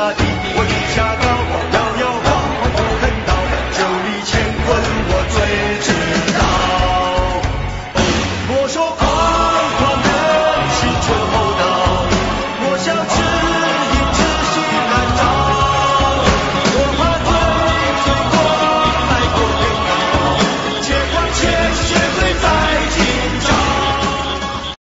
我一下高